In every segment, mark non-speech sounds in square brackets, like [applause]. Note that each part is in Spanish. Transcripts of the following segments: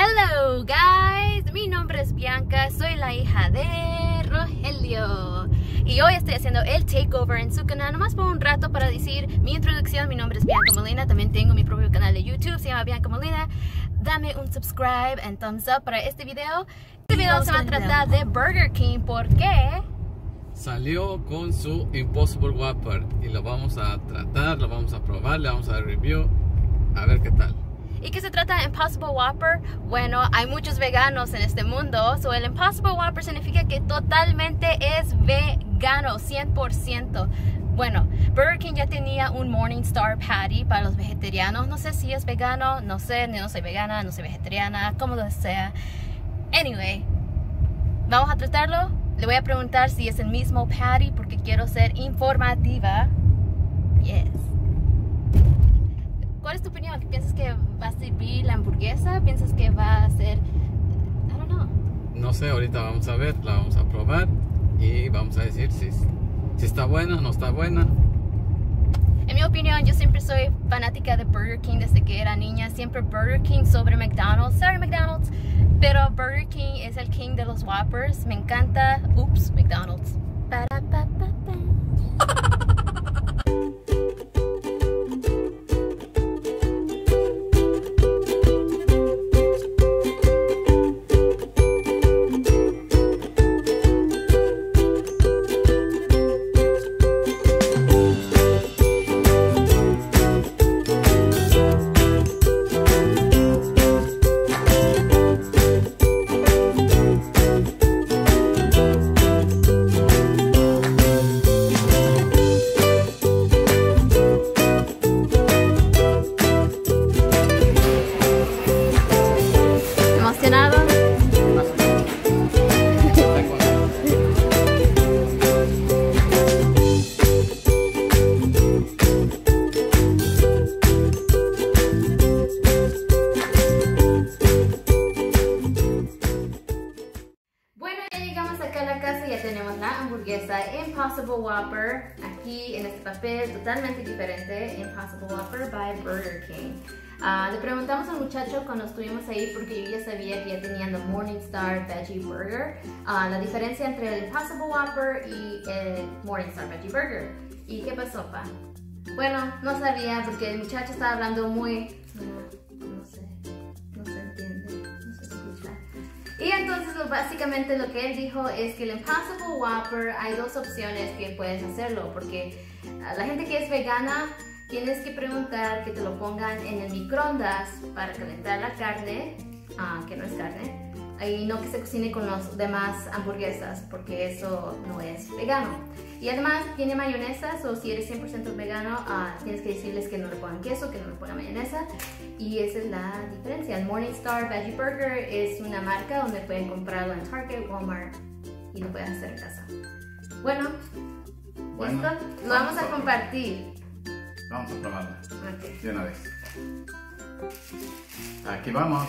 Hello guys, mi nombre es Bianca, soy la hija de Rogelio. Y hoy estoy haciendo el takeover en su canal nomás por un rato para decir mi introducción, mi nombre es Bianca Molina, también tengo mi propio canal de YouTube, se llama Bianca Molina, dame un subscribe and thumbs up para este video. Este video se va a tratar de Burger King porque Salió con su Impossible Whopper y lo vamos a tratar, lo vamos a probar, le vamos a dar review, a ver qué tal. ¿Y qué se trata de Impossible Whopper? Bueno, hay muchos veganos en este mundo. So, el Impossible Whopper significa que totalmente es vegano, 100%. Bueno, Burger King ya tenía un Morningstar Patty para los vegetarianos. No sé si es vegano, no sé, no soy vegana, no soy vegetariana, como lo sea. Anyway, vamos a tratarlo. Le voy a preguntar si es el mismo patty porque quiero ser informativa. Yes. ¿Cuál es tu opinión? ¿Piensas que va a servir la hamburguesa? ¿Piensas que va a ser... I don't know. No sé, ahorita vamos a ver, la vamos a probar y vamos a decir si, si está buena o no está buena. En mi opinión, yo siempre soy fanática de Burger King desde que era niña. Siempre Burger King sobre McDonald's. Sorry McDonald's. Pero Burger King es el king de los Whoppers. Me encanta. Oops, McDonald's. Para, pa, pa, pa. Whopper aquí en este papel totalmente diferente, Impossible Whopper by Burger King. Ah, le preguntamos al muchacho cuando estuvimos ahí porque yo ya sabía que ya tenían el Morningstar Veggie Burger, ah, la diferencia entre el Impossible Whopper y el Morningstar Veggie Burger. ¿Y qué pasó, pa? Bueno, no sabía porque el muchacho estaba hablando muy... Básicamente lo que él dijo es que el Impossible Whopper hay dos opciones que puedes hacerlo porque la gente que es vegana tienes que preguntar que te lo pongan en el microondas para calentar la carne, ah, que no es carne, y no que se cocine con las demás hamburguesas porque eso no es vegano. Y además tiene mayonesa, o si eres 100% vegano, ah, tienes que decirles que no le pongan queso, que no le pongan mayonesa. Y esa es la diferencia. El Morningstar Veggie Burger es una marca donde pueden comprarlo en Target, Walmart y lo pueden hacer en casa. Bueno, Bueno, ¿listo? Lo vamos a compartir. Vamos a probarla Ok. de una vez. Aquí vamos.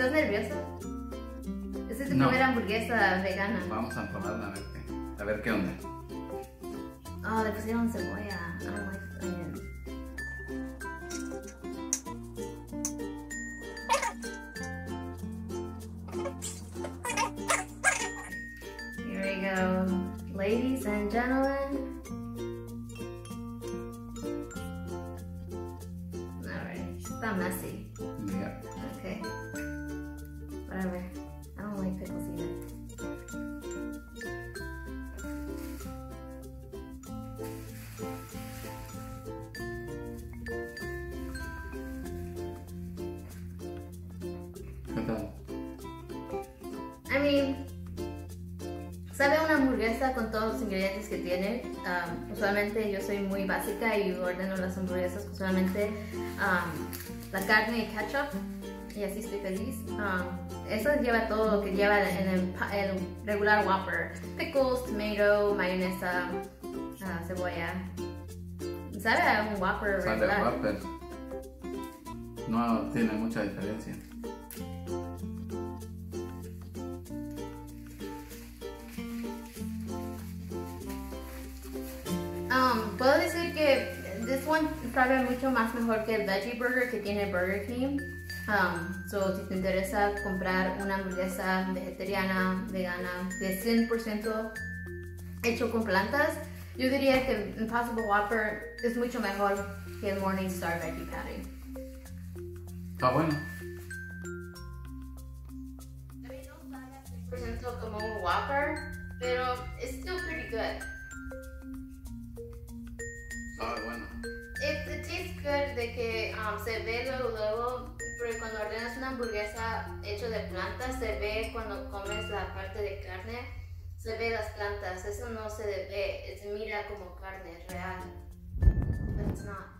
¿Estás nervioso? Esa es tu No. primera hamburguesa vegana. Vamos a probarla a ver qué, a ver qué onda. Oh, le pusieron cebolla. I don't like. Hamburguesa con todos los ingredientes que tiene. Um, usualmente yo soy muy básica y ordeno las hamburguesas con solamente um, la carne y ketchup y así estoy feliz. Um, eso lleva todo lo que lleva en el, el regular Whopper: pickles, tomato, mayonesa, ah, cebolla. Sabe a un Whopper Sabe regular. Whopper. No tiene mucha diferencia. Um, puedo decir que this one sabe mucho más mejor que el Veggie Burger que tiene Burger King. Um, so, si te interesa comprar una hamburguesa vegetariana, vegana, de 100% hecho con plantas, yo diría que Impossible Whopper es mucho mejor que el Morningstar Veggie Patty. Está bueno. no sabe 100% como un Whopper, pero it's still pretty good. Sabe bueno. It, it tastes good de que um, se ve luego, luego, pero cuando ordenas una hamburguesa hecha de plantas, se ve cuando comes la parte de carne, se ve las plantas, eso no se ve, se mira como carne real. But it's not.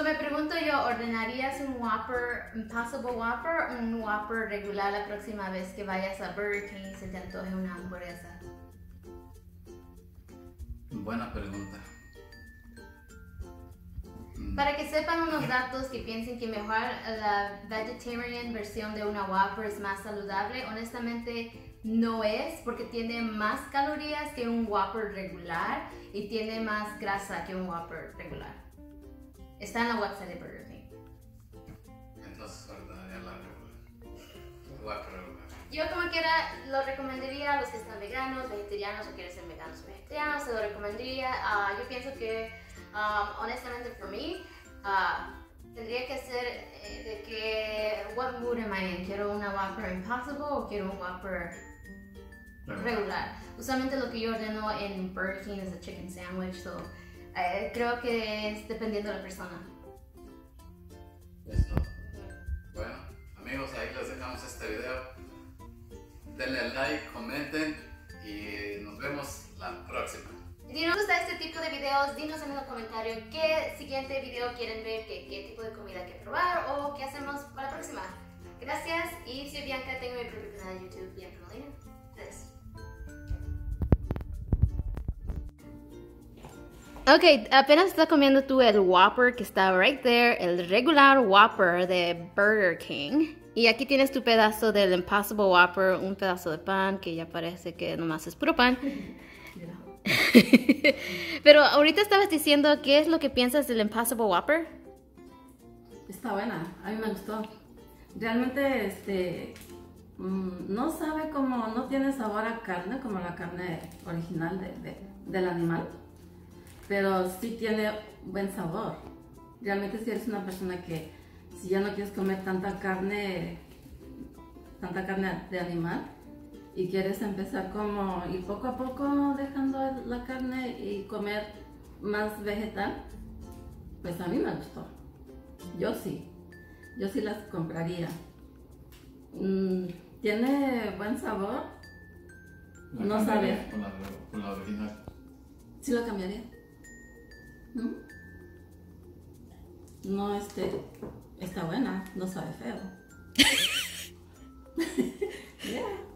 So me pregunto yo, ¿ordenarías un Whopper, Impossible Whopper o un Whopper regular la próxima vez que vayas a Burger King y se te antoje una hamburguesa? Buena pregunta. Mm, Para que sepan unos datos que piensen que mejor la vegetarian versión de una Whopper es más saludable, honestamente no es porque tiene más calorías que un Whopper regular y tiene más grasa que un Whopper regular. Está en la website de Burger King. Entonces ordenaría la regular. Yo como quiera lo recomendaría a los que están veganos, vegetarianos o quieren ser veganos o vegetarianos, se lo recomendaría. Ah, yo pienso que, um, honestamente, por mí, ah, tendría que ser eh, de que, what mood am I in? ¿Quiero una Whopper Impossible o quiero un Whopper regular? Usualmente lo que yo ordeno en Burger King es el chicken sandwich, so eh, creo que es dependiendo de la persona. Todo. Bueno, amigos, ahí les dejamos este video. Denle like, comenten y nos vemos la próxima. Si nos gusta este tipo de videos, dinos en los comentarios qué siguiente video quieren ver, qué, qué tipo de comida quieren probar o qué hacemos para la próxima. Gracias y soy Bianca, tengo mi propio canal de YouTube, Bianca Molina. Ok, apenas está comiendo tú el Whopper que está right there, el regular Whopper de Burger King. Y aquí tienes tu pedazo del Impossible Whopper, un pedazo de pan que ya parece que nomás es puro pan. [laughs] Pero ahorita estabas diciendo qué es lo que piensas del Impossible Whopper. Está buena, a mí me gustó. Realmente, este, mm, no sabe como, no tiene sabor a carne como la carne original de- de- del animal, pero sí tiene buen sabor. Realmente si eres una persona que, si ya no quieres comer tanta carne, tanta carne de animal, y quieres empezar como, y poco a poco dejando la carne y comer más vegetal, pues a mí me gustó. Yo sí, yo sí las compraría. Mm, Tiene buen sabor, La No sabe. Con la, con la original. sí lo cambiaría. No, este, está buena, no sabe feo. [laughs] [laughs] Yeah.